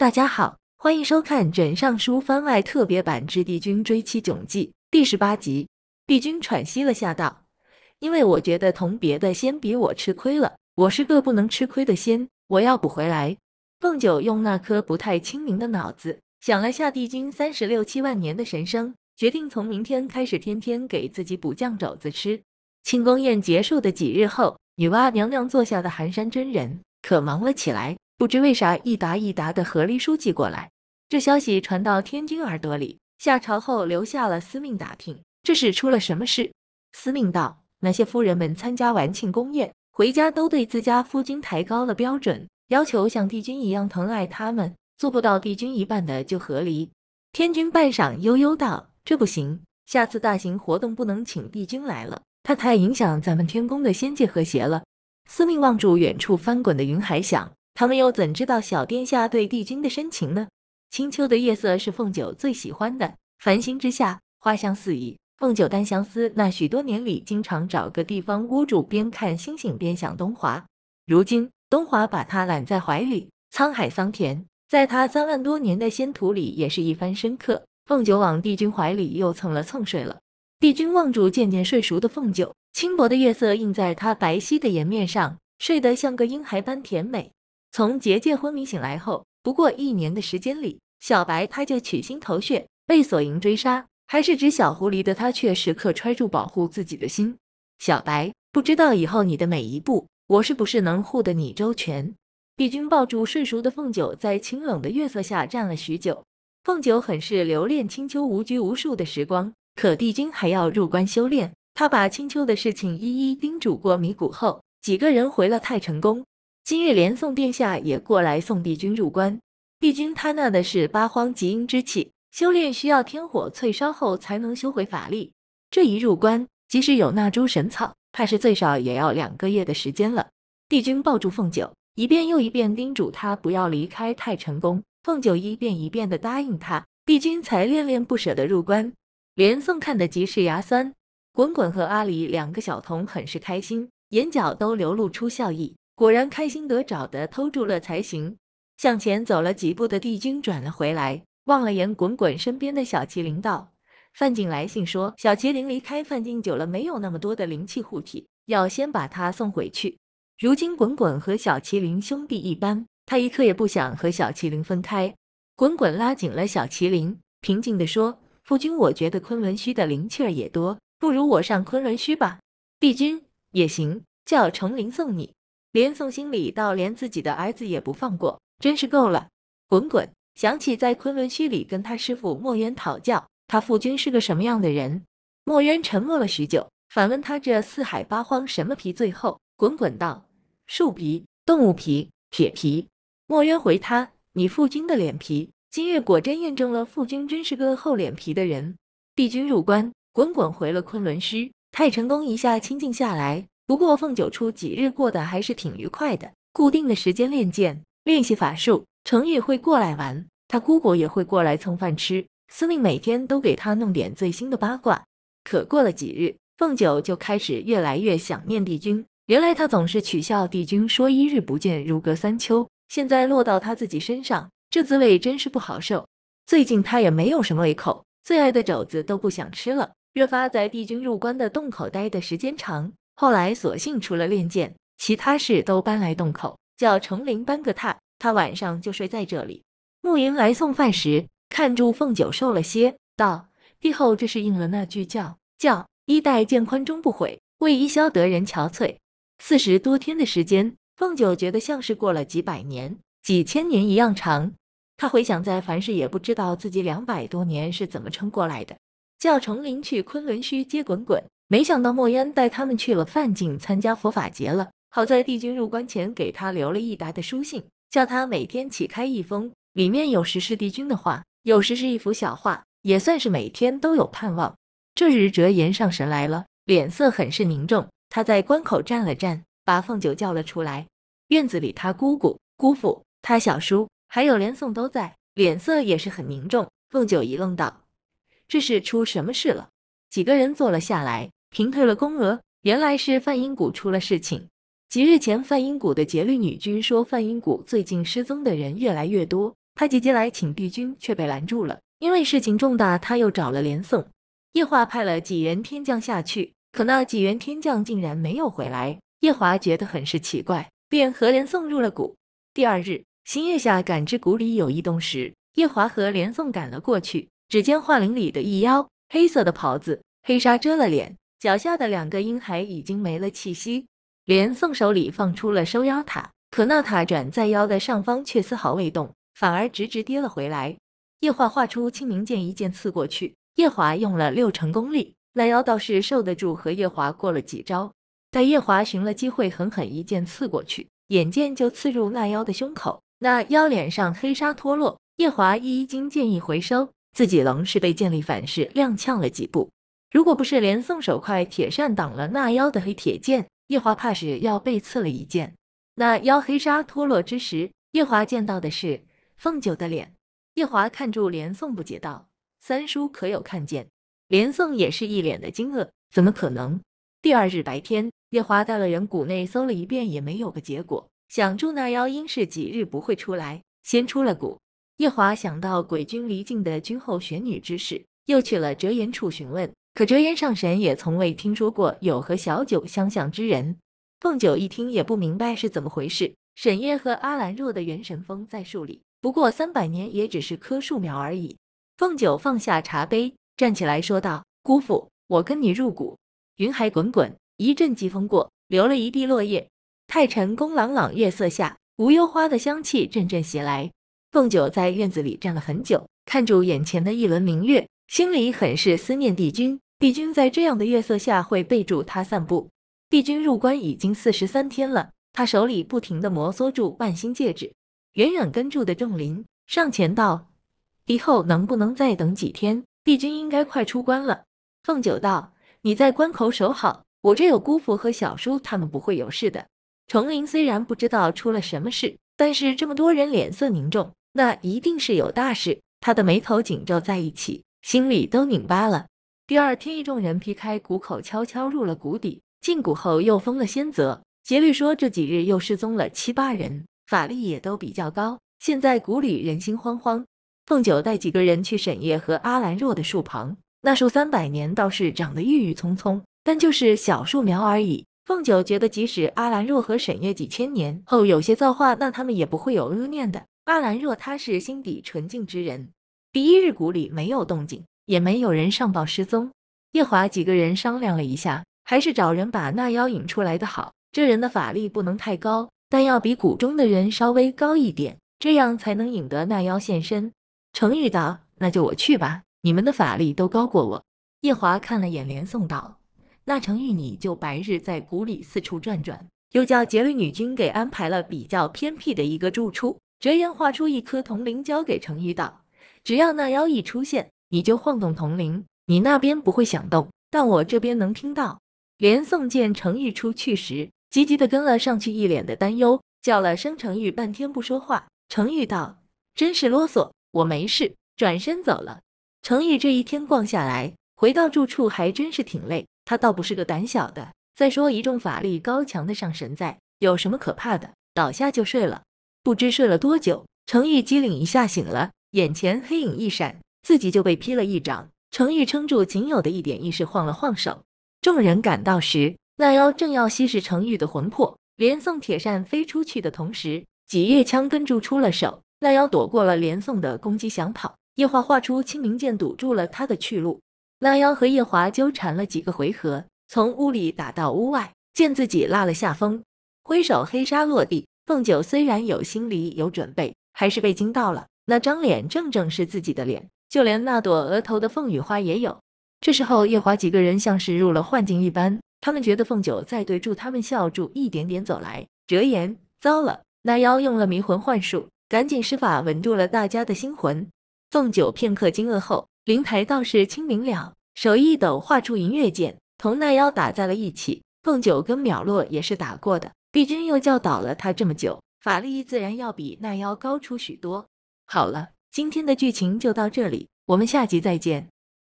大家好，欢迎收看《枕上书》番外特别版之帝君追妻囧记第十八集。帝君喘息了下道：“因为我觉得同别的仙比我吃亏了，我是个不能吃亏的仙，我要补回来。”凤九用那颗不太清明的脑子想了下帝君三十六七万年的神生，决定从明天开始天天给自己补酱肘子吃。庆功宴结束的几日后，女娲娘娘座下的寒山真人可忙了起来，不知为啥一沓一沓的和离书寄过来。这消息传到天君耳朵里，下朝后留下了司命打听，这是出了什么事？司命道：那些夫人们参加完庆功宴，回家都对自家夫君抬高了标准，要求像帝君一样疼爱他们，做不到帝君一半的就和离。天君半晌悠悠道：这不行，下次大型活动不能请帝君来了。他太影响咱们天宫的仙界和谐了。司命望住远处翻滚的云海，想：他们又怎知道小殿下对帝君的深情呢？清秋的夜色是凤九最喜欢的，繁星之下，花香四溢。凤九单相思，那许多年里，经常找个地方窝住，边看星星边想东华。如今东华把他揽在怀里，沧海桑田，在他三万多年的仙途里，也是一番深刻。凤九往帝君怀里又蹭了蹭睡了。帝君望住渐渐睡熟的凤九，轻薄的月色映在他白皙的颜面上，睡得像个婴孩般甜美。从结界昏迷醒来后，不过一年的时间里，小白他就取心头血，被索营追杀，还是只小狐狸的他，却时刻揣住保护自己的心。小白，不知道以后你的每一步，我是不是能护得你周全？帝君抱住睡熟的凤九，在清冷的月色下站了许久。凤九很是留恋青丘无拘无束的时光。可帝君还要入关修炼，他把青丘的事情一一叮嘱过米谷后，几个人回了太晨宫。今日连宋殿下也过来送帝君入关。帝君他那的是八荒极阴之气，修炼需要天火淬烧后才能修回法力。这一入关，即使有那株神草，怕是最少也要两个月的时间了。帝君抱住凤九，一遍又一遍叮嘱他不要离开太晨宫。凤九一遍一遍的答应他，帝君才恋恋不舍的入关。连宋看得极是牙酸，滚滚和阿离两个小童很是开心，眼角都流露出笑意。果然开心得找的偷住了才行。向前走了几步的帝君转了回来，望了眼滚滚身边的小麒麟，道：“范进来信说，小麒麟离开范进久了，没有那么多的灵气护体，要先把他送回去。如今滚滚和小麒麟兄弟一般，他一刻也不想和小麒麟分开。”滚滚拉紧了小麒麟，平静地说。夫君，我觉得昆仑虚的灵气儿也多，不如我上昆仑虚吧。帝君也行，叫重灵送你。连宋心里倒连自己的儿子也不放过，真是够了。滚滚想起在昆仑虚里跟他师傅墨渊讨教，他父君是个什么样的人。墨渊沉默了许久，反问他这四海八荒什么皮最厚？滚滚道：树皮、动物皮、铁皮。墨渊回他：你父君的脸皮。今日果真验证了父君真是个厚脸皮的人。帝君入关，滚滚回了昆仑虚，太成功一下清静下来。不过凤九初几日过得还是挺愉快的，固定的时间练剑、练习法术。程昱会过来玩，他姑姑也会过来蹭饭吃。司命每天都给他弄点最新的八卦。可过了几日，凤九就开始越来越想念帝君。原来他总是取笑帝君，说一日不见如隔三秋。现在落到他自己身上。这滋味真是不好受。最近他也没有什么胃口，最爱的肘子都不想吃了。越发在帝君入关的洞口待的时间长，后来索性除了练剑，其他事都搬来洞口，叫程灵搬个榻，他晚上就睡在这里。慕云来送饭时，看住凤九瘦了些，道：“帝后这是应了那句叫叫衣带渐宽终不悔，为伊消得人憔悴。”四十多天的时间，凤九觉得像是过了几百年、几千年一样长。他回想，在凡事也不知道自己两百多年是怎么撑过来的。叫程林去昆仑虚接滚滚，没想到墨渊带他们去了范境参加佛法节了。好在帝君入关前给他留了一沓的书信，叫他每天起开一封，里面有时是帝君的话，有时是一幅小画，也算是每天都有盼望。这日折颜上神来了，脸色很是凝重。他在关口站了站，把凤九叫了出来。院子里，他姑姑、姑父、他小叔。还有连宋都在，脸色也是很凝重。凤九一愣，道：“这是出什么事了？”几个人坐了下来，平退了宫娥。原来是范英谷出了事情。几日前，范英谷的节律女君说，范英谷最近失踪的人越来越多，她姐姐来请帝君，却被拦住了，因为事情重大，他又找了连宋。夜华派了几员天将下去，可那几员天将竟然没有回来。夜华觉得很是奇怪，便和连宋入了谷。第二日，星月下感知谷里有异动时，夜华和连宋赶了过去。只见幻灵里的一妖，黑色的袍子，黑纱遮了脸，脚下的两个婴孩已经没了气息。连宋手里放出了收妖塔，可那塔转在腰的上方却丝毫未动，反而直直跌了回来。夜华画出清明剑，一剑刺过去。夜华用了六成功力，那妖倒是受得住，和夜华过了几招。待夜华寻了机会，狠狠一剑刺过去，眼见就刺入那妖的胸口，那妖脸上黑纱脱落。夜华一经剑意回收。自己仍是被剑力反噬，踉跄了几步。如果不是连宋手快铁扇挡了那妖的黑铁剑，夜华怕是要被刺了一剑。那妖黑纱脱落之时，夜华见到的是凤九的脸。夜华看住连宋，不解道：“三叔可有看见？”连宋也是一脸的惊愕：“怎么可能？”第二日白天，夜华带了人谷内搜了一遍，也没有个结果。想住那妖应是几日不会出来，先出了谷。夜华想到鬼君离境的君后玄女之事，又去了折颜处询问。可折颜上神也从未听说过有和小九相像之人。凤九一听也不明白是怎么回事。沈夜和阿兰若的元神峰在树里，不过三百年也只是棵树苗而已。凤九放下茶杯，站起来说道：“姑父，我跟你入谷。”云海滚滚，一阵疾风过，留了一地落叶。太晨宫朗朗月色下，无忧花的香气阵阵袭来。凤九在院子里站了很久，看住眼前的一轮明月，心里很是思念帝君。帝君在这样的月色下会背住他散步。帝君入关已经四十三天了，他手里不停地摩挲住万星戒指。远远跟住的仲林上前道：“帝后能不能再等几天？帝君应该快出关了。”凤九道：“你在关口守好，我这有姑父和小叔，他们不会有事的。”重林虽然不知道出了什么事，但是这么多人脸色凝重。那一定是有大事，他的眉头紧皱在一起，心里都拧巴了。第二天，一众人劈开谷口，悄悄入了谷底。进谷后又封了仙泽。节律说这几日又失踪了七八人，法力也都比较高。现在谷里人心惶惶。凤九带几个人去沈夜和阿兰若的树旁，那树三百年倒是长得郁郁葱葱，但就是小树苗而已。凤九觉得，即使阿兰若和沈夜几千年后有些造化，那他们也不会有恶念的。阿兰若他是心底纯净之人。第一日谷里没有动静，也没有人上报失踪。夜华几个人商量了一下，还是找人把那妖引出来的好。这人的法力不能太高，但要比谷中的人稍微高一点，这样才能引得那妖现身。程昱道：“那就我去吧，你们的法力都高过我。”夜华看了眼连宋道：“那程昱你就白日在谷里四处转转，又叫劫掠女君给安排了比较偏僻的一个住处。”折颜画出一颗铜铃，交给程昱道：“只要那妖一出现，你就晃动铜铃，你那边不会响动，但我这边能听到。”连宋见程昱出去时，急急的跟了上去，一脸的担忧，叫了声程昱，半天不说话。程昱道：“真是啰嗦，我没事。”转身走了。程昱这一天逛下来，回到住处还真是挺累。他倒不是个胆小的，再说一众法力高强的上神在，有什么可怕的？倒下就睡了。不知睡了多久，程昱机灵一下醒了，眼前黑影一闪，自己就被劈了一掌。程昱撑住仅有的一点意识，晃了晃手。众人赶到时，那妖正要吸食程昱的魂魄。连宋铁扇飞出去的同时，几叶枪跟住出了手。那妖躲过了连宋的攻击，想跑。叶华画出清明剑堵住了他的去路。那妖和叶华纠缠了几个回合，从屋里打到屋外，见自己落了下风，挥手黑纱落地。凤九虽然有心里有准备，还是被惊到了。那张脸正正是自己的脸，就连那朵额头的凤羽花也有。这时候，夜华几个人像是入了幻境一般，他们觉得凤九在对住他们笑住，一点点走来。折颜，糟了！那妖用了迷魂幻术，赶紧施法稳住了大家的心魂。凤九片刻惊愕后，灵台倒是清明了，手一抖，画出银月剑，同那妖打在了一起。凤九跟淼落也是打过的。帝君又教导了他这么久，法力自然要比那妖高出许多。好了，今天的剧情就到这里，我们下集再见。